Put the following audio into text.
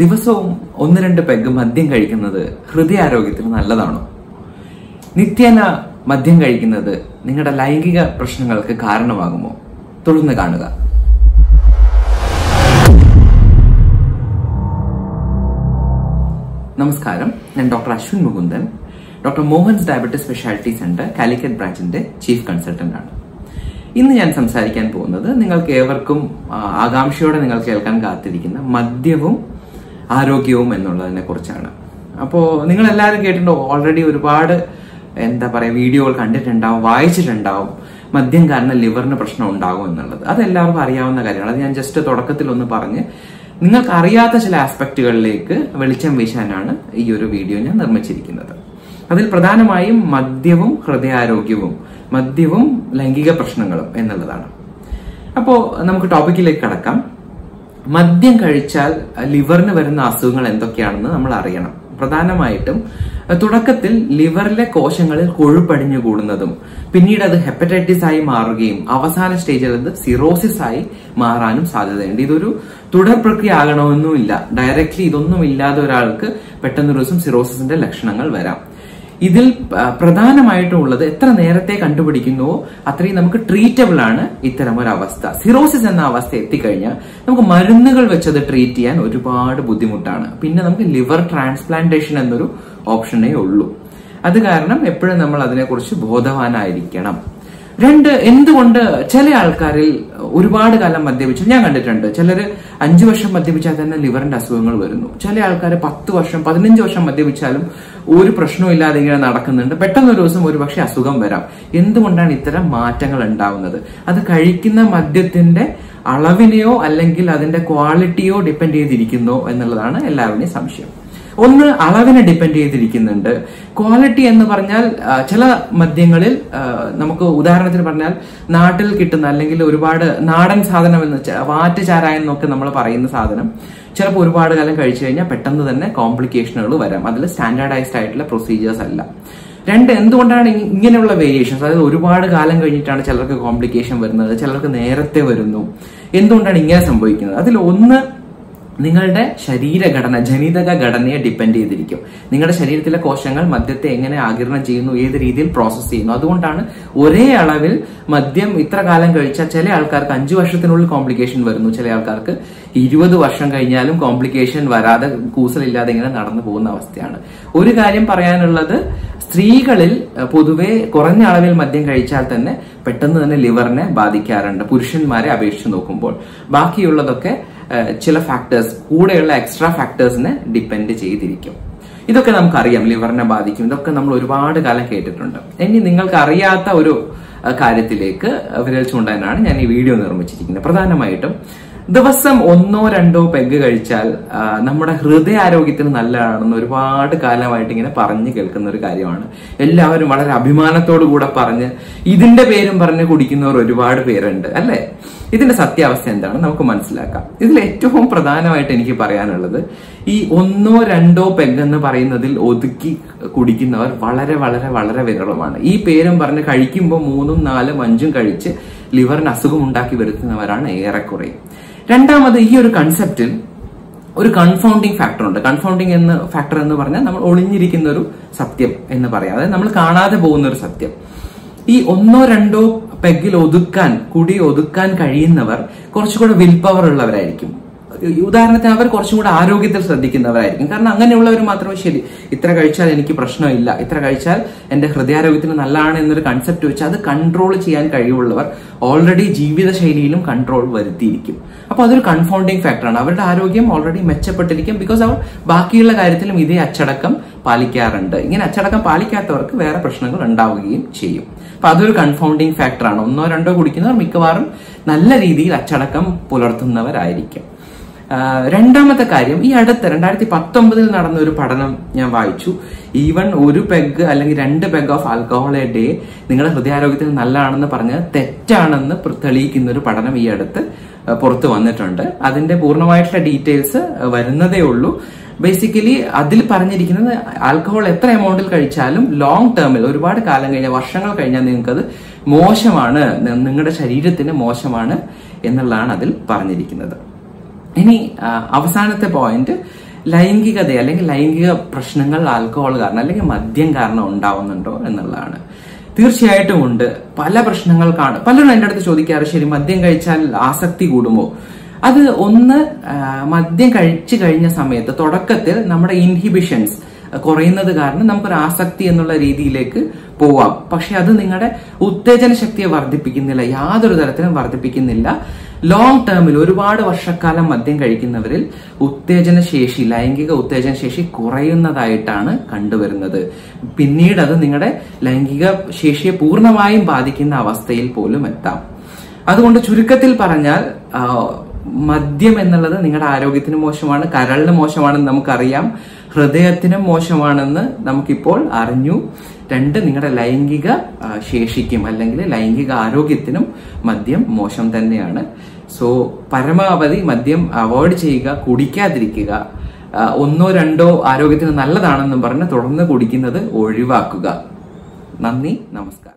ദിവസവും ഒന്ന് രണ്ട് പെഗ് മദ്യം കഴിക്കുന്നത് ഹൃദയാരോഗ്യത്തിന് നല്ലതാണോ? നിത്യേന മദ്യം കഴിക്കുന്നത് നിങ്ങളുടെ ലൈംഗിക പ്രശ്നങ്ങൾക്ക് കാരണമാകുമോ? തുടർന്ന് കാണുക. നമസ്കാരം. ഞാൻ doctor Ashwin Mukundan. Doctor Mohan's diabetes speciality centre Calicut ബ്രാഞ്ചിന്റെ chief consultant ആണ്. ഇന്ന് ഞാൻ സംസാരിക്കാൻ പോകുന്നത് നിങ്ങൾക്ക് ഏവർക്കും ആകാംക്ഷയോടെ നിങ്ങൾ കേൾക്കാൻ കാത്തിരിക്കുന്ന മദ്യവും ആരോഗ്യവും എന്നുള്ളതിനെ കുറിച്ചാണ്. അപ്പോൾ നിങ്ങൾ എല്ലാവരും കേട്ടിട്ടുണ്ടോ? ഓൾറെഡി ഒരുപാട് എന്താ പറയുക വീഡിയോകൾ കണ്ടിട്ടുണ്ടാവും വായിച്ചിട്ടുണ്ടാവും. മദ്യം കാരണം ലിവറിന് പ്രശ്നം ഉണ്ടാകും എന്നുള്ളത്. അതെല്ലാവർക്കും അറിയാവുന്ന കാര്യമാണ് അത് ഞാൻ ജസ്റ്റ് തുടക്കത്തിൽ ഒന്ന് പറഞ്ഞ് നിങ്ങൾക്ക് അറിയാത്ത ചില ആസ്പെക്റ്റുകളിലേക്ക് വെളിച്ചം വീശാനാണ് ഈ ഒരു വീഡിയോ ഞാൻ നിർമ്മിച്ചിരിക്കുന്നത്. അതിൽ പ്രധാനമായും മദ്യവും ഹൃദയാരോഗ്യവും മദ്യവും ലൈംഗിക പ്രശ്നങ്ങളും എന്നുള്ളതാണ്. അപ്പോ നമുക്ക് ടോപ്പിക്കിലേക്ക് കടക്കാം. മദ്യം കഴിച്ചാൽ ലിവറിന് വരുന്ന അസുഖങ്ങൾ എന്തൊക്കെയാണെന്ന് നമ്മൾ അറിയണം. പ്രധാനമായിട്ടും തുടക്കത്തിൽ ലിവറിലെ കോശങ്ങളിൽ കൊഴുപ്പടിഞ്ഞു കൂടുന്നതും പിന്നീട് അത് ഹെപ്പറ്റൈറ്റിസ് ആയി മാറുകയും അവസാന സ്റ്റേജിൽ അത് സിറോസിസ് ആയി മാറാനും സാധ്യതയുണ്ട്. ഇതൊരു തുടർ പ്രക്രിയ ആകണമെന്നുമില്ല. ഡയറക്ട്ലി ഇതൊന്നും ഇല്ലാതെ ഒരാൾക്ക് പെട്ടെന്നൊരു ദിവസം സിറോസിസിന്റെ ലക്ഷണങ്ങൾ വരാം. ഇതിൽ പ്രധാനമായിട്ടുള്ളത് എത്ര നേരത്തെ കണ്ടുപിടിക്കുന്നുവോ അത്രയും നമുക്ക് ട്രീറ്റബിൾ ആണ് ഇത്തരം ഒരു അവസ്ഥ സിറോസിസ് എന്ന അവസ്ഥ എത്തിക്കഴിഞ്ഞാൽ നമുക്ക് മരുന്നുകൾ വെച്ചത് ട്രീറ്റ് ചെയ്യാൻ ഒരുപാട് ബുദ്ധിമുട്ടാണ്. പിന്നെ നമുക്ക് ലിവർ ട്രാൻസ്പ്ലാന്റേഷൻ എന്നൊരു ഓപ്ഷനേ ഉള്ളൂ. അത് കാരണം എപ്പോഴും നമ്മൾ അതിനെക്കുറിച്ച് ബോധവാനായിരിക്കണം. രണ്ട് എന്തുകൊണ്ട് ചില ആൾക്കാരിൽ ഒരുപാട് കാലം മദ്യപിച്ചു. ഞാൻ കണ്ടിട്ടുണ്ട്. ചിലര് അഞ്ചു വർഷം മദ്യപിച്ചാൽ തന്നെ ലിവറിന്റെ അസുഖങ്ങൾ വരുന്നു. ചില ആൾക്കാർ പത്ത് വർഷം പതിനഞ്ച് വർഷം മദ്യപിച്ചാലും ഒരു പ്രശ്നവും ഇല്ലാതെ ഇങ്ങനെ നടക്കുന്നുണ്ട്. പെട്ടെന്ന് ഒരു ദിവസം ഒരുപക്ഷെ അസുഖം വരാം. എന്തുകൊണ്ടാണ് ഇത്തരം മാറ്റങ്ങൾ ഉണ്ടാവുന്നത്? അത് കഴിക്കുന്ന മദ്യത്തിന്റെ അളവിനെയോ അല്ലെങ്കിൽ അതിന്റെ ക്വാളിറ്റിയോ ഡിപ്പെൻഡ് ചെയ്തിരിക്കുന്നോ എന്നുള്ളതാണ് എല്ലാവരുടെയും സംശയം. ഒന്ന് അളവിനെ ഡിപ്പെൻഡ് ചെയ്തിരിക്കുന്നുണ്ട്. ക്വാളിറ്റി എന്ന് പറഞ്ഞാൽ ചില മദ്യങ്ങളിൽ നമുക്ക് ഉദാഹരണത്തിന് പറഞ്ഞാൽ നാട്ടിൽ കിട്ടുന്ന അല്ലെങ്കിൽ ഒരുപാട് നാടൻ സാധനം എന്ന് വെച്ചാൽ വാറ്റ് ചാരായം എന്നൊക്കെ നമ്മൾ പറയുന്ന സാധനം ചിലപ്പോൾ ഒരുപാട് കാലം കഴിച്ചു കഴിഞ്ഞാൽ പെട്ടെന്ന് തന്നെ കോംപ്ലിക്കേഷനുകൾ വരാം. അതിൽ സ്റ്റാൻഡേർഡൈസ്ഡ് ആയിട്ടുള്ള പ്രൊസീജിയേഴ്സ് അല്ല. രണ്ട് എന്തുകൊണ്ടാണ് ഇങ്ങനെയുള്ള വേരിയേഷൻസ് അതായത് ഒരുപാട് കാലം കഴിഞ്ഞിട്ടാണ് ചിലർക്ക് കോംപ്ലിക്കേഷൻ വരുന്നത് ചിലർക്ക് നേരത്തെ വരുന്നു. എന്തുകൊണ്ടാണ് ഇങ്ങനെ സംഭവിക്കുന്നത്? അതിൽ ഒന്ന് നിങ്ങളുടെ ശരീരഘടന ജനിതക ഘടനയെ ഡിപ്പെൻഡ് ചെയ്തിരിക്കും. നിങ്ങളുടെ ശരീരത്തിലെ കോശങ്ങൾ മദ്യത്തെ എങ്ങനെ ആകിരണം ചെയ്യുന്നു ഏത് രീതിയിൽ പ്രോസസ്സ് ചെയ്യുന്നു. അതുകൊണ്ടാണ് ഒരേ അളവിൽ മദ്യം ഇത്ര കാലം കഴിച്ചാൽ ചില ആൾക്കാർക്ക് അഞ്ചു വർഷത്തിനുള്ളിൽ കോംപ്ലിക്കേഷൻ വരുന്നു. ചില ആൾക്കാർക്ക് ഇരുപത് വർഷം കഴിഞ്ഞാലും കോംപ്ലിക്കേഷൻ വരാതെ കൂസലില്ലാതെ ഇങ്ങനെ നടന്നു പോകുന്ന അവസ്ഥയാണ്. ഒരു കാര്യം പറയാനുള്ളത് സ്ത്രീകളിൽ പൊതുവെ കുറഞ്ഞ അളവിൽ മദ്യം കഴിച്ചാൽ തന്നെ പെട്ടെന്ന് തന്നെ ലിവറിനെ ബാധിക്കാറുണ്ട്. പുരുഷന്മാരെ അപേക്ഷിച്ച് നോക്കുമ്പോൾ. ബാക്കിയുള്ളതൊക്കെ ചില ഫാക്ടേഴ്സ് കൂടെയുള്ള എക്സ്ട്രാ ഫാക്ടേഴ്സിനെ ഡിപ്പെൻഡ് ചെയ്തിരിക്കും. ഇതൊക്കെ നമുക്കറിയാം ലിവറിനെ ബാധിക്കും. ഇതൊക്കെ നമ്മൾ ഒരുപാട് കാലം കേട്ടിട്ടുണ്ട്. ഇനി നിങ്ങൾക്ക് അറിയാത്ത ഒരു കാര്യത്തിലേക്ക് വിരൽ ചൂണ്ടാനാണ് ഞാൻ ഈ വീഡിയോ നിർമ്മിച്ചിരിക്കുന്നത്. പ്രധാനമായിട്ടും ദിവസം ഒന്നോ രണ്ടോ പെഗ് കഴിച്ചാൽ നമ്മുടെ ഹൃദയാരോഗ്യത്തിന് നല്ലതാണെന്ന് ഒരുപാട് കാലമായിട്ട് ഇങ്ങനെ പറഞ്ഞു കേൾക്കുന്ന ഒരു കാര്യമാണ്. എല്ലാവരും വളരെ അഭിമാനത്തോടു കൂടെ പറഞ്ഞ് ഇതിന്റെ പേരും പറഞ്ഞ് കുടിക്കുന്നവർ ഒരുപാട് പേരുണ്ട് അല്ലെ? ഇതിന്റെ സത്യാവസ്ഥ എന്താണ്? നമുക്ക് മനസ്സിലാക്കാം. ഇതിൽ ഏറ്റവും പ്രധാനമായിട്ട് എനിക്ക് പറയാനുള്ളത് ഈ ഒന്നോ രണ്ടോ പെഗ് എന്ന് പറയുന്നതിൽ ഒതുക്കി കുടിക്കുന്നവർ വളരെ വളരെ വളരെ വിരളമാണ്. ഈ പേരും പറഞ്ഞ് കഴിക്കുമ്പോൾ മൂന്നും നാലും അഞ്ചും കഴിച്ച് ലിവറിന് അസുഖം ഉണ്ടാക്കി വരുത്തുന്നവരാണ് ഏറെക്കുറെ. രണ്ടാമത് ഈ ഒരു കൺസെപ്റ്റിൽ ഒരു കൺഫൗണ്ടിങ് ഫാക്ടർ ഉണ്ട്. കൺഫൗണ്ടിങ് എന്ന ഫാക്ടർ എന്ന് പറഞ്ഞാൽ നമ്മൾ ഒളിഞ്ഞിരിക്കുന്ന ഒരു സത്യം എന്ന് പറയാം. അതായത് നമ്മൾ കാണാതെ പോകുന്ന ഒരു സത്യം. ഈ ഒന്നോ രണ്ടോ പെഗിൽ ഒതുക്കാൻ കുടി ഒതുക്കാൻ കഴിയുന്നവർ കുറച്ചുകൂടെ വിൽ പവർ ഉള്ളവരായിരിക്കും. ഉദാഹരണത്തിന് അവർ കുറച്ചും കൂടെ ആരോഗ്യത്തിൽ ശ്രദ്ധിക്കുന്നവരായിരിക്കും. കാരണം അങ്ങനെയുള്ളവർ മാത്രമേ ശരി ഇത്ര കഴിച്ചാൽ എനിക്ക് പ്രശ്നമില്ല ഇത്ര കഴിച്ചാൽ എന്റെ ഹൃദയാരോഗ്യത്തിന് നല്ലതാണ് എന്നൊരു കൺസെപ്റ്റ് വെച്ച് അത് കൺട്രോൾ ചെയ്യാൻ കഴിവുള്ളവർ ഓൾറെഡി ജീവിതശൈലിയിലും കൺട്രോൾ വരുത്തിയിരിക്കും. അപ്പൊ അതൊരു കൺഫൗണ്ടിങ് ഫാക്ടറാണ് അവരുടെ ആരോഗ്യം ഓൾറെഡി മെച്ചപ്പെട്ടിരിക്കും ബിക്കോസ് അവർ ബാക്കിയുള്ള കാര്യത്തിലും ഇതേ അച്ചടക്കം പാലിക്കാറുണ്ട്. ഇങ്ങനെ അച്ചടക്കം പാലിക്കാത്തവർക്ക് വേറെ പ്രശ്നങ്ങൾ ഉണ്ടാവുകയും ചെയ്യും. അപ്പൊ അതൊരു കൺഫൗണ്ടിങ് ഫാക്ടറാണ് ഒന്നോ രണ്ടോ കുടിക്കുന്നവർ മിക്കവാറും നല്ല രീതിയിൽ അച്ചടക്കം പുലർത്തുന്നവരായിരിക്കും. രണ്ടാമത്തെ കാര്യം ഈ അടുത്ത രണ്ടായിരത്തി പത്തൊമ്പതിൽ നടന്ന ഒരു പഠനം ഞാൻ വായിച്ചു. ഈവൻ ഒരു പെഗ് അല്ലെങ്കിൽ രണ്ട് peg of alcohol a day നിങ്ങളുടെ ഹൃദയാരോഗ്യത്തിന് നല്ലതാണെന്ന് പറഞ്ഞ് തെറ്റാണെന്ന് തെളിയിക്കുന്ന ഒരു പഠനം ഈ അടുത്ത് പുറത്തു വന്നിട്ടുണ്ട്. അതിന്റെ പൂർണമായിട്ടുള്ള ഡീറ്റെയിൽസ് വരുന്നതേ ഉള്ളൂ. ബേസിക്കലി അതിൽ പറഞ്ഞിരിക്കുന്നത് ആൽക്കഹോൾ എത്ര എമൗണ്ടിൽ കഴിച്ചാലും ലോങ് ടേമിൽ ഒരുപാട് കാലം കഴിഞ്ഞാൽ വർഷങ്ങൾ കഴിഞ്ഞാൽ നിങ്ങൾക്കത് മോശമാണ് നിങ്ങളുടെ ശരീരത്തിന് മോശമാണ് എന്നുള്ളതാണ് അതിൽ പറഞ്ഞിരിക്കുന്നത്. ഇനി അവസാനത്തെ പോയിന്റ് ലൈംഗികത അല്ലെങ്കിൽ ലൈംഗിക പ്രശ്നങ്ങൾ ആൽക്കഹോൾ കാരണം അല്ലെങ്കിൽ മദ്യം കാരണം ഉണ്ടാവുന്നുണ്ടോ എന്നുള്ളതാണ്. തീർച്ചയായിട്ടും ഉണ്ട്. പല പ്രശ്നങ്ങൾ കാണും. പലരും എന്റെ അടുത്ത് ചോദിക്കാറ് ശരി മദ്യം കഴിച്ചാൽ ആസക്തി കൂടുമോ? അത് ഒന്ന് മദ്യം കഴിച്ചു കഴിഞ്ഞ സമയത്ത് തുടക്കത്തിൽ നമ്മുടെ ഇൻഹിബിഷൻസ് കുറയുന്നത് കാരണം നമുക്കൊരു ആസക്തി എന്നുള്ള രീതിയിലേക്ക് പോവാം. പക്ഷെ അത് നിങ്ങളുടെ ഉത്തേജന ശക്തിയെ വർദ്ധിപ്പിക്കുന്നില്ല. യാതൊരു തരത്തിലും വർദ്ധിപ്പിക്കുന്നില്ല. ലോങ് ടേമിൽ ഒരുപാട് വർഷക്കാലം മദ്യം കഴിക്കുന്നവരിൽ ഉത്തേജന ശേഷി ലൈംഗിക ഉത്തേജന ശേഷി കുറയുന്നതായിട്ടാണ് കണ്ടുവരുന്നത്. പിന്നീട് അത് നിങ്ങളുടെ ലൈംഗിക ശേഷിയെ പൂർണമായും ബാധിക്കുന്ന അവസ്ഥയിൽ പോലും എത്താം. അതുകൊണ്ട് ചുരുക്കത്തിൽ പറഞ്ഞാൽ മദ്യം എന്നുള്ളത് നിങ്ങളുടെ ആരോഗ്യത്തിന് മോശമാണ് കരളിന് മോശമാണെന്ന് നമുക്കറിയാം ഹൃദയത്തിനും മോശമാണെന്ന് നമുക്കിപ്പോൾ അറിഞ്ഞു. രണ്ട് നിങ്ങളുടെ ലൈംഗിക ശേഷിക്കും അല്ലെങ്കിൽ ലൈംഗിക ആരോഗ്യത്തിനും മദ്യം മോശം തന്നെയാണ്. സോ പരമാവധി മദ്യം അവോയ്ഡ് ചെയ്യുക കുടിക്കാതിരിക്കുക ഒന്നോ രണ്ടോ ആരോഗ്യത്തിന് നല്ലതാണെന്നും പറഞ്ഞ് തുടർന്ന് കുടിക്കുന്നത് ഒഴിവാക്കുക. നന്ദി നമസ്കാരം.